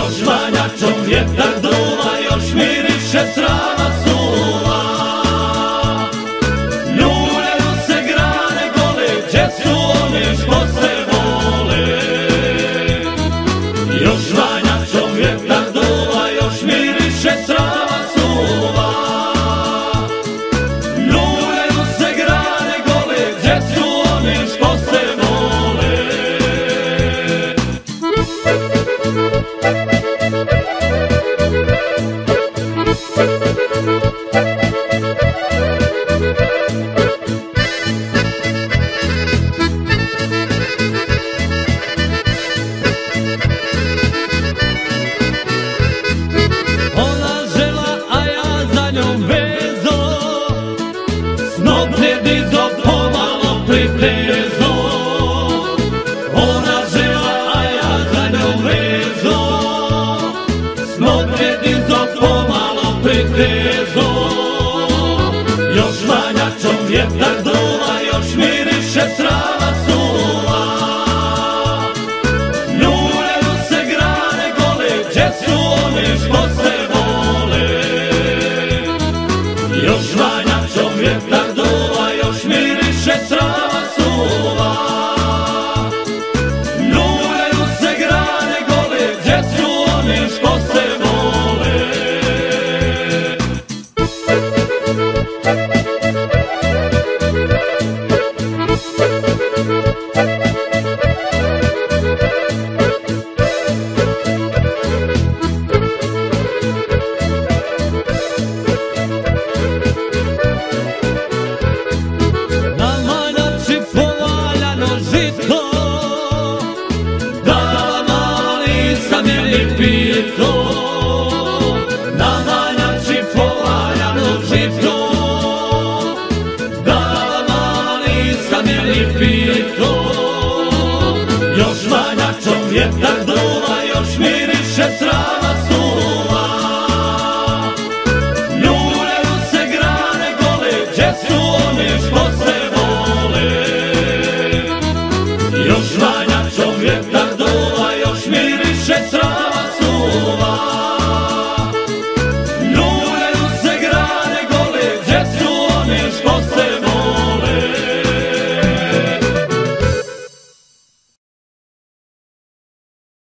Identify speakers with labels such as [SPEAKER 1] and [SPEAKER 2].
[SPEAKER 1] Los manachos. Trump. Espírito